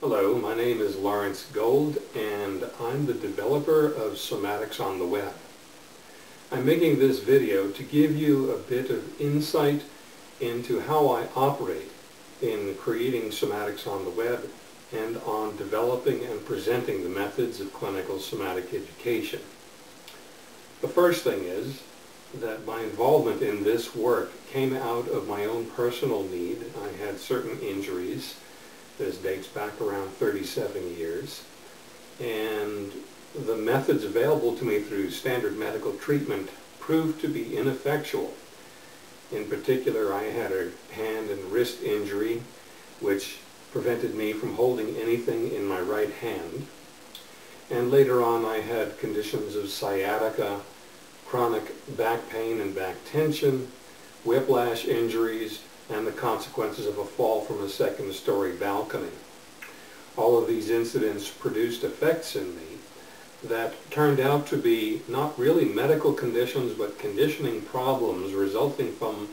Hello, my name is Lawrence Gold and I'm the developer of Somatics on the Web. I'm making this video to give you a bit of insight into how I operate in creating somatics on the web and on developing and presenting the methods of clinical somatic education. The first thing is that my involvement in this work came out of my own personal need. I had certain injuries. This dates back around 37 years. And the methods available to me through standard medical treatment proved to be ineffectual. In particular, I had a hand and wrist injury which prevented me from holding anything in my right hand. And later on I had conditions of sciatica, chronic back pain and back tension, whiplash injuries, and the consequences of a fall from a second story balcony. All of these incidents produced effects in me that turned out to be not really medical conditions but conditioning problems resulting from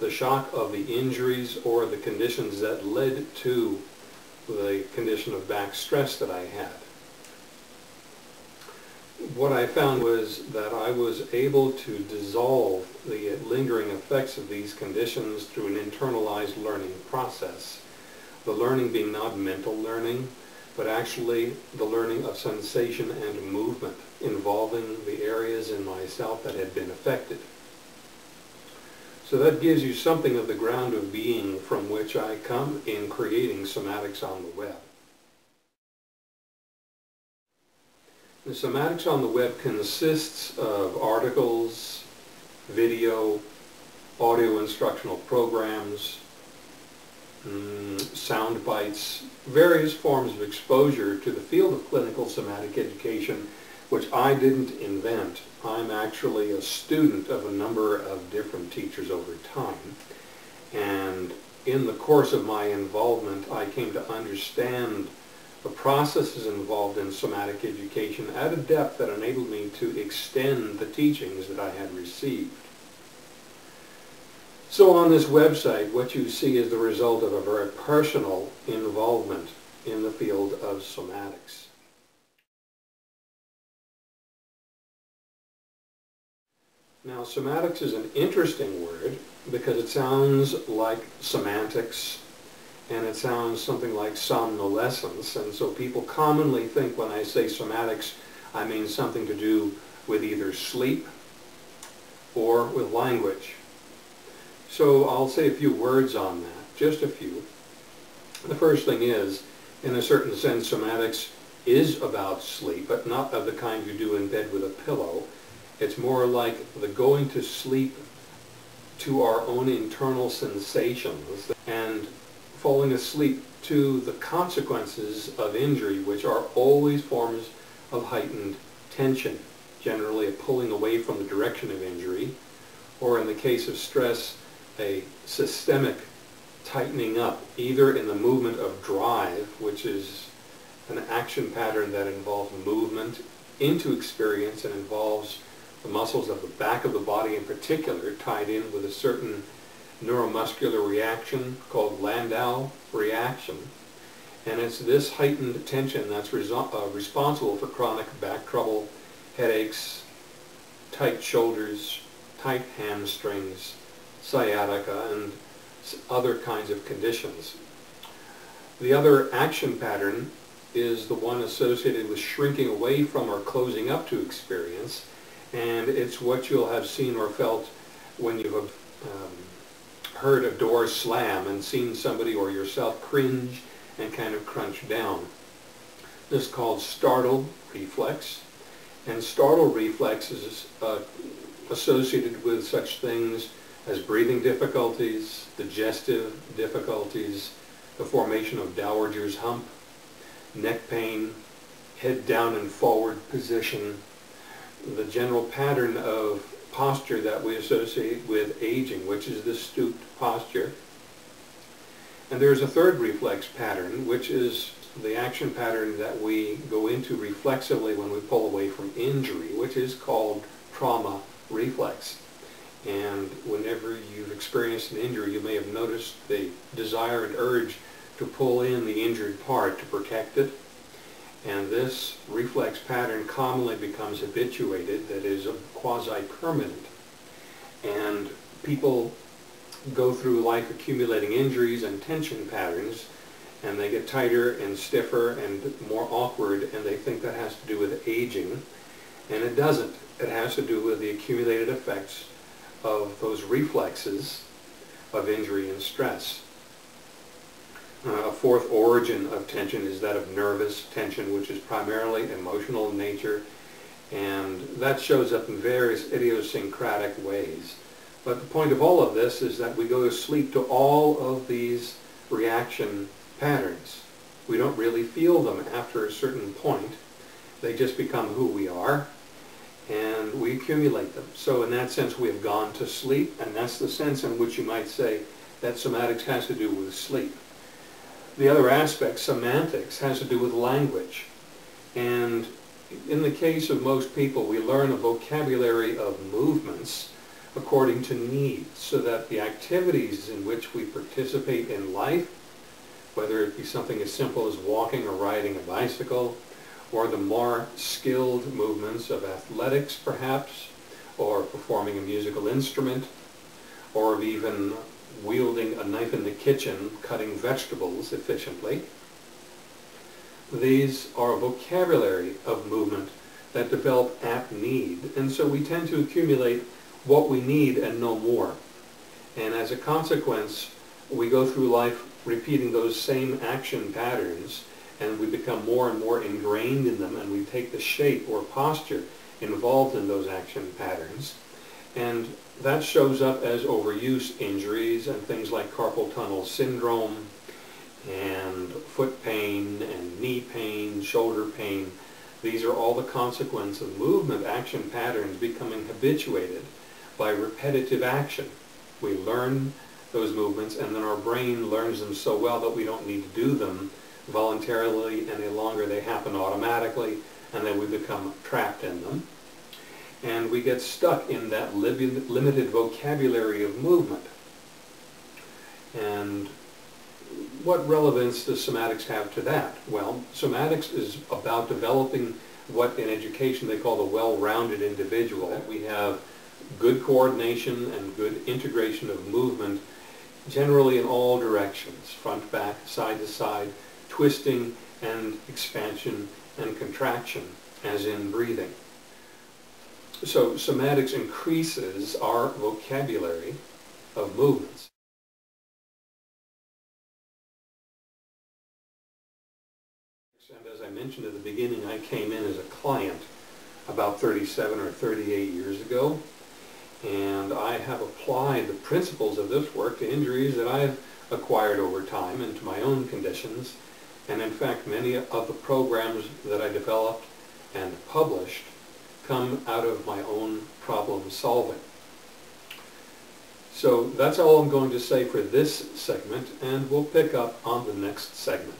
the shock of the injuries or the conditions that led to the condition of back stress that I had what I found was that I was able to dissolve the lingering effects of these conditions through an internalized learning process. The learning being not mental learning, but actually the learning of sensation and movement involving the areas in myself that had been affected. So that gives you something of the ground of being from which I come in creating somatics on the web. Somatics on the Web consists of articles, video, audio instructional programs, mm, sound bites, various forms of exposure to the field of clinical somatic education, which I didn't invent. I'm actually a student of a number of different teachers over time. And in the course of my involvement, I came to understand the processes involved in somatic education at a depth that enabled me to extend the teachings that I had received. So on this website, what you see is the result of a very personal involvement in the field of somatics. Now, somatics is an interesting word because it sounds like semantics and it sounds something like somnolescence. And so people commonly think when I say somatics, I mean something to do with either sleep or with language. So I'll say a few words on that, just a few. The first thing is, in a certain sense, somatics is about sleep, but not of the kind you do in bed with a pillow. It's more like the going to sleep to our own internal sensations and falling asleep to the consequences of injury, which are always forms of heightened tension, generally a pulling away from the direction of injury, or in the case of stress, a systemic tightening up, either in the movement of drive, which is an action pattern that involves movement into experience and involves the muscles of the back of the body in particular tied in with a certain neuromuscular reaction called Landau reaction. And it's this heightened tension that's uh, responsible for chronic back trouble, headaches, tight shoulders, tight hamstrings, sciatica, and other kinds of conditions. The other action pattern is the one associated with shrinking away from or closing up to experience, and it's what you'll have seen or felt when you have um, heard a door slam and seen somebody or yourself cringe and kind of crunch down. This is called startle reflex. And startle reflex is uh, associated with such things as breathing difficulties, digestive difficulties, the formation of dowager's hump, neck pain, head down and forward position, the general pattern of posture that we associate with aging, which is the stooped posture. And there's a third reflex pattern, which is the action pattern that we go into reflexively when we pull away from injury, which is called trauma reflex. And whenever you've experienced an injury, you may have noticed the desire and urge to pull in the injured part to protect it. And this reflex pattern commonly becomes habituated, that is a quasi-permanent. And people go through life accumulating injuries and tension patterns and they get tighter and stiffer and more awkward and they think that has to do with aging and it doesn't. It has to do with the accumulated effects of those reflexes of injury and stress. Uh, a fourth origin of tension is that of nervous tension, which is primarily emotional in nature, and that shows up in various idiosyncratic ways. But the point of all of this is that we go to sleep to all of these reaction patterns. We don't really feel them after a certain point. They just become who we are, and we accumulate them. So in that sense, we have gone to sleep, and that's the sense in which you might say that somatics has to do with sleep. The other aspect, semantics, has to do with language. And in the case of most people, we learn a vocabulary of movements according to need, so that the activities in which we participate in life, whether it be something as simple as walking or riding a bicycle, or the more skilled movements of athletics perhaps, or performing a musical instrument, or of even wielding a knife in the kitchen, cutting vegetables efficiently. These are a vocabulary of movement that develop at need, and so we tend to accumulate what we need and no more. And as a consequence, we go through life repeating those same action patterns and we become more and more ingrained in them and we take the shape or posture involved in those action patterns. And that shows up as overuse injuries and things like carpal tunnel syndrome and foot pain and knee pain, shoulder pain. These are all the consequence of movement action patterns becoming habituated by repetitive action. We learn those movements and then our brain learns them so well that we don't need to do them voluntarily any longer. They happen automatically and then we become trapped in them. And we get stuck in that limited vocabulary of movement. And what relevance does somatics have to that? Well, somatics is about developing what in education they call the well-rounded individual. We have good coordination and good integration of movement generally in all directions, front, back, side to side, twisting and expansion and contraction, as in breathing. So somatics increases our vocabulary of movements. And as I mentioned at the beginning, I came in as a client about 37 or 38 years ago and I have applied the principles of this work to injuries that I've acquired over time and to my own conditions. And in fact, many of the programs that I developed and published come out of my own problem solving. So that's all I'm going to say for this segment, and we'll pick up on the next segment.